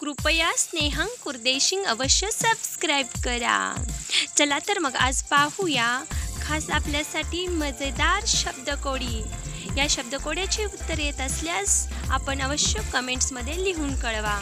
कृपया स्नेहंग कुर्देशिंग अवश्य सबस्क्राईब करा. चला तर मग आज पाहूया खास आपल्यासाठी मजेदार शब्दकोडी. या शब्दकोड्याची उत्तर येत असल्यास आपण अवश्य कमेंट्समध्ये लिहून कळवा.